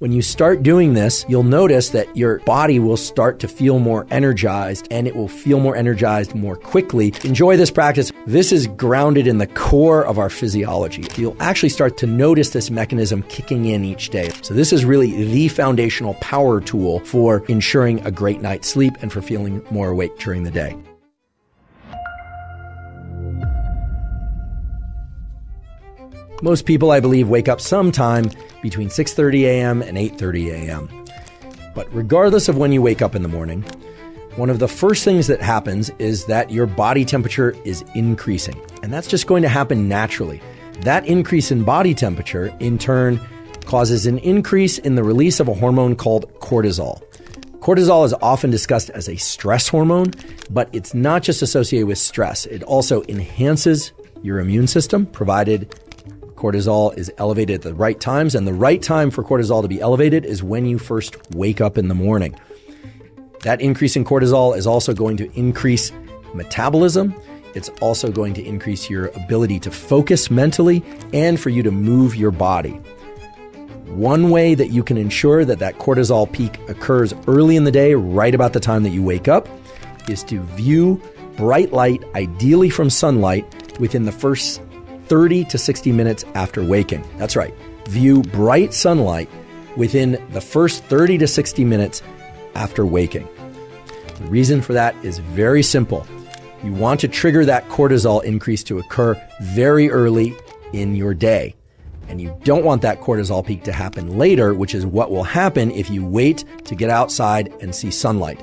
When you start doing this, you'll notice that your body will start to feel more energized and it will feel more energized more quickly. Enjoy this practice. This is grounded in the core of our physiology. You'll actually start to notice this mechanism kicking in each day. So, this is really the foundational power tool for ensuring a great night's sleep and for feeling more awake during the day. Most people, I believe, wake up sometime between 6:30 a.m. and 8:30 a.m. But regardless of when you wake up in the morning, one of the first things that happens is that your body temperature is increasing. And that's just going to happen naturally. That increase in body temperature, in turn, causes an increase in the release of a hormone called cortisol. Cortisol is often discussed as a stress hormone, but it's not just associated with stress. It also enhances your immune system, provided cortisol is elevated at the right times. And the right time for cortisol to be elevated is when you first wake up in the morning. That increase in cortisol is also going to increase metabolism. It's also going to increase your ability to focus mentally and for you to move your body. One way that you can ensure that that cortisol peak occurs early in the day, right about the time that you wake up, is to view bright light, ideally from sunlight, within the first 30 to 60 minutes after waking. That's right. View bright sunlight within the first 30 to 60 minutes after waking. The reason for that is very simple. You want to trigger that cortisol increase to occur very early in your day. And you don't want that cortisol peak to happen later, which is what will happen if you wait to get outside and see sunlight.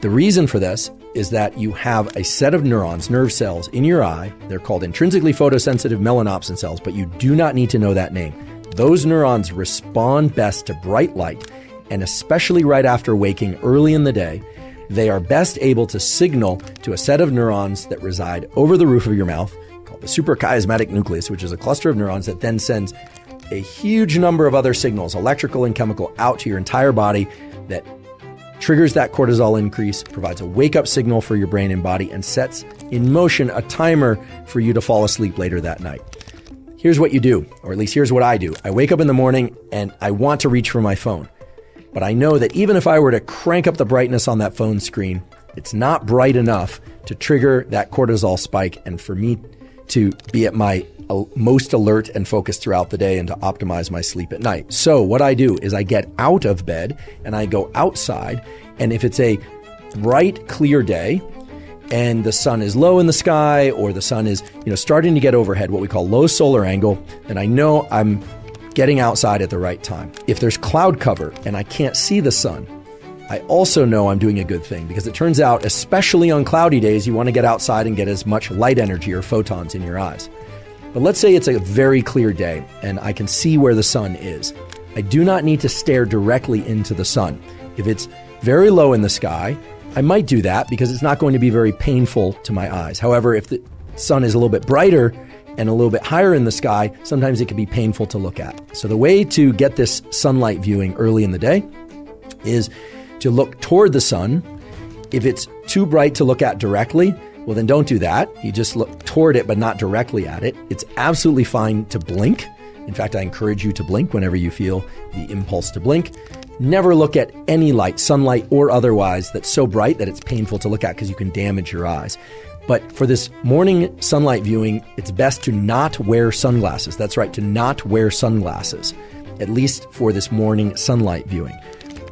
The reason for this is that you have a set of neurons, nerve cells in your eye. They're called intrinsically photosensitive melanopsin cells, but you do not need to know that name. Those neurons respond best to bright light, and especially right after waking early in the day, they are best able to signal to a set of neurons that reside over the roof of your mouth, called the suprachiasmatic nucleus, which is a cluster of neurons that then sends a huge number of other signals, electrical and chemical, out to your entire body that triggers that cortisol increase, provides a wake up signal for your brain and body, and sets in motion a timer for you to fall asleep later that night. Here's what you do, or at least here's what I do. I wake up in the morning and I want to reach for my phone. But I know that even if I were to crank up the brightness on that phone screen, it's not bright enough to trigger that cortisol spike and for me to be at my most alert and focused throughout the day and to optimize my sleep at night. So, what I do is I get out of bed and I go outside. And if it's a bright, clear day, and the sun is low in the sky or the sun is you know starting to get overhead what we call low solar angle then i know i'm getting outside at the right time if there's cloud cover and i can't see the sun I also know I'm doing a good thing because it turns out, especially on cloudy days, you want to get outside and get as much light energy or photons in your eyes. But let's say it's a very clear day and I can see where the sun is. I do not need to stare directly into the sun. If it's very low in the sky, I might do that because it's not going to be very painful to my eyes. However, if the sun is a little bit brighter and a little bit higher in the sky, sometimes it can be painful to look at. So, the way to get this sunlight viewing early in the day is to look toward the sun. If it's too bright to look at directly, well, then don't do that. You just look toward it, but not directly at it. It's absolutely fine to blink. In fact, I encourage you to blink whenever you feel the impulse to blink. Never look at any light, sunlight or otherwise, that's so bright that it's painful to look at because you can damage your eyes. But for this morning sunlight viewing, it's best to not wear sunglasses. That's right, to not wear sunglasses, at least for this morning sunlight viewing.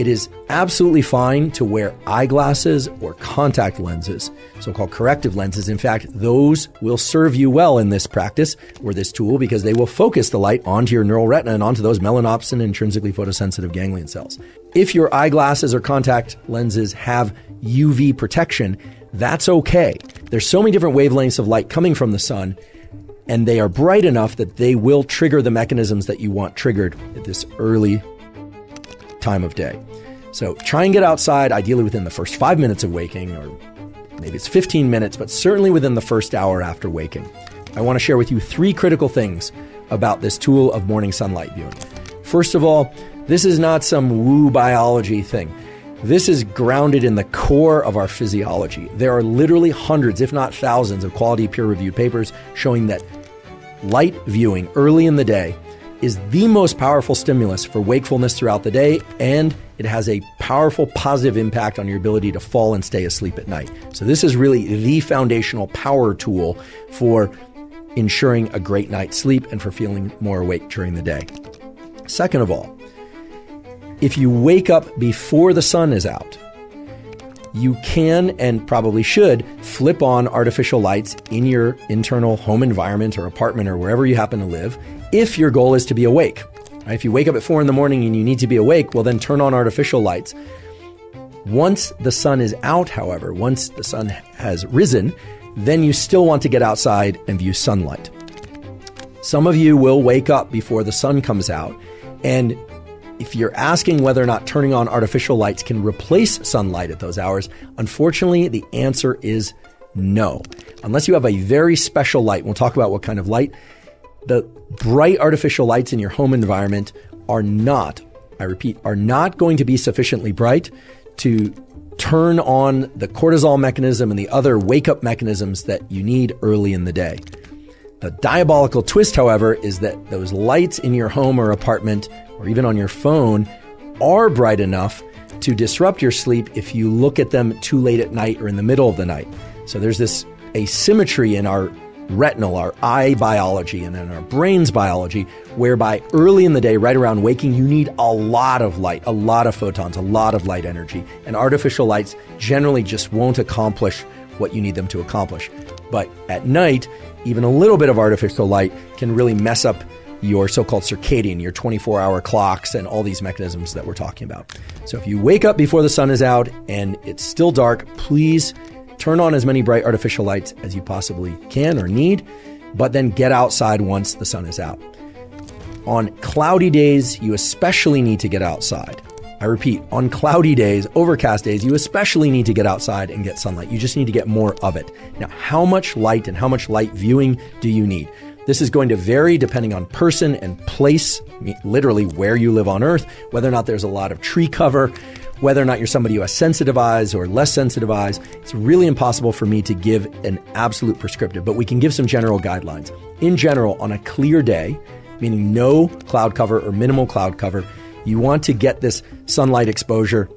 It is absolutely fine to wear eyeglasses or contact lenses, so called corrective lenses. In fact, those will serve you well in this practice or this tool because they will focus the light onto your neural retina and onto those melanopsin intrinsically photosensitive ganglion cells. If your eyeglasses or contact lenses have UV protection, that's okay. There's so many different wavelengths of light coming from the sun and they are bright enough that they will trigger the mechanisms that you want triggered at this early time of day. So try and get outside, ideally within the first five minutes of waking, or maybe it's 15 minutes, but certainly within the first hour after waking. I want to share with you three critical things about this tool of morning sunlight viewing. First of all, this is not some woo biology thing. This is grounded in the core of our physiology. There are literally hundreds, if not thousands, of quality peer reviewed papers showing that light viewing early in the day is the most powerful stimulus for wakefulness throughout the day, and it has a powerful positive impact on your ability to fall and stay asleep at night. So, this is really the foundational power tool for ensuring a great night's sleep and for feeling more awake during the day. Second of all, if you wake up before the sun is out, you can and probably should flip on artificial lights in your internal home environment or apartment or wherever you happen to live if your goal is to be awake. If you wake up at four in the morning and you need to be awake, well, then turn on artificial lights. Once the sun is out, however, once the sun has risen, then you still want to get outside and view sunlight. Some of you will wake up before the sun comes out, and if you're asking whether or not turning on artificial lights can replace sunlight at those hours, unfortunately, the answer is no. Unless you have a very special light, we'll talk about what kind of light. The bright artificial lights in your home environment are not, I repeat, are not going to be sufficiently bright to turn on the cortisol mechanism and the other wake up mechanisms that you need early in the day. The diabolical twist, however, is that those lights in your home or apartment or even on your phone are bright enough to disrupt your sleep if you look at them too late at night or in the middle of the night. So there's this asymmetry in our retinal, our eye biology, and in our brain's biology, whereby early in the day, right around waking, you need a lot of light, a lot of photons, a lot of light energy. And artificial lights generally just won't accomplish what you need them to accomplish. But at night, even a little bit of artificial light can really mess up your so called circadian, your 24 hour clocks, and all these mechanisms that we're talking about. So if you wake up before the sun is out and it's still dark, please turn on as many bright artificial lights as you possibly can or need, but then get outside once the sun is out. On cloudy days, you especially need to get outside. I repeat, on cloudy days, overcast days, you especially need to get outside and get sunlight. You just need to get more of it. Now, how much light and how much light viewing do you need? This is going to vary depending on person and place, literally where you live on Earth, whether or not there's a lot of tree cover, whether or not you're somebody who has sensitive eyes or less sensitive eyes. It's really impossible for me to give an absolute prescriptive, but we can give some general guidelines. In general, on a clear day, meaning no cloud cover or minimal cloud cover, you want to get this sunlight exposure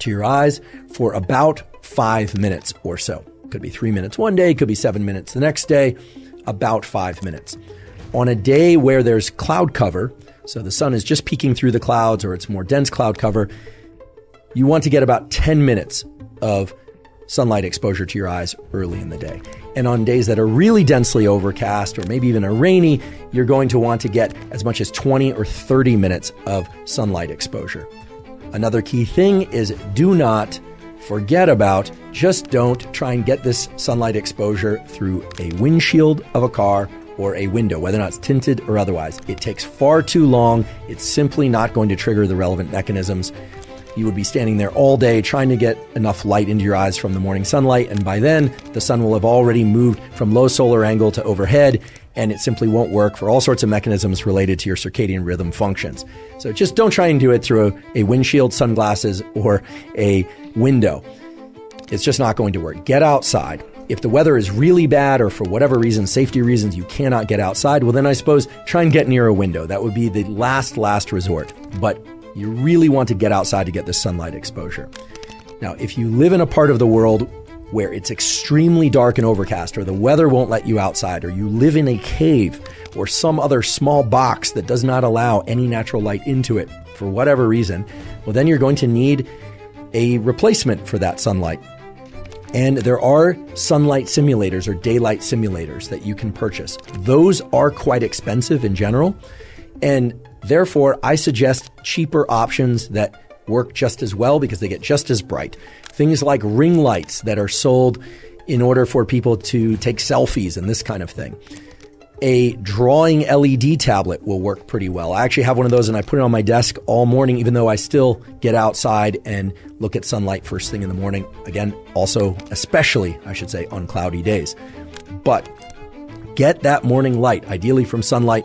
to your eyes for about five minutes or so. Could be three minutes one day, could be seven minutes the next day, about five minutes. On a day where there's cloud cover, so the sun is just peeking through the clouds or it's more dense cloud cover, you want to get about 10 minutes of sunlight exposure to your eyes early in the day. And on days that are really densely overcast or maybe even a rainy, you're going to want to get as much as 20 or 30 minutes of sunlight exposure. Another key thing is do not forget about, just don't try and get this sunlight exposure through a windshield of a car or a window, whether or not it's tinted or otherwise. It takes far too long. It's simply not going to trigger the relevant mechanisms. You would be standing there all day trying to get enough light into your eyes from the morning sunlight, and by then, the sun will have already moved from low solar angle to overhead, and it simply won't work for all sorts of mechanisms related to your circadian rhythm functions. So just don't try and do it through a, windshield, sunglasses, or a window. It's just not going to work. Get outside. If the weather is really bad or for whatever reason, safety reasons, you cannot get outside, well, then I suppose try and get near a window. That would be the last, last resort. But you really want to get outside to get the sunlight exposure. Now, if you live in a part of the world where it's extremely dark and overcast, or the weather won't let you outside, or you live in a cave or some other small box that does not allow any natural light into it for whatever reason, well, then you're going to need a replacement for that sunlight. And there are sunlight simulators or daylight simulators that you can purchase. Those are quite expensive in general. And Therefore, I suggest cheaper options that work just as well because they get just as bright. Things like ring lights that are sold in order for people to take selfies and this kind of thing. A drawing LED tablet will work pretty well. I actually have one of those and I put it on my desk all morning, even though I still get outside and look at sunlight first thing in the morning. Again, also, especially, I should say, on cloudy days. But get that morning light, ideally from sunlight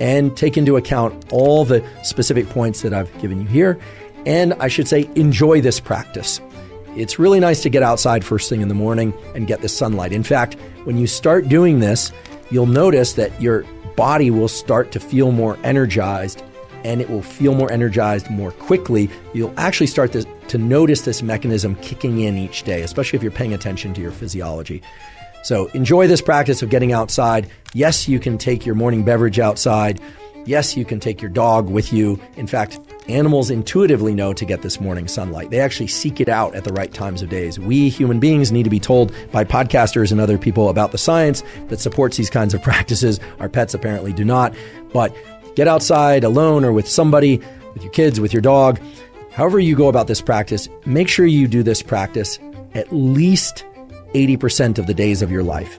and take into account all the specific points that I've given you here. And I should say, enjoy this practice. It's really nice to get outside first thing in the morning and get the sunlight. In fact, when you start doing this, you'll notice that your body will start to feel more energized and it will feel more energized more quickly. You'll actually start to, to notice this mechanism kicking in each day, especially if you're paying attention to your physiology. So enjoy this practice of getting outside. Yes, you can take your morning beverage outside. Yes, you can take your dog with you. In fact, animals intuitively know to get this morning sunlight. They actually seek it out at the right times of days. We human beings need to be told by podcasters and other people about the science that supports these kinds of practices. Our pets apparently do not. But get outside alone or with somebody, with your kids, with your dog. However, you go about this practice, make sure you do this practice at least 80% of the days of your life.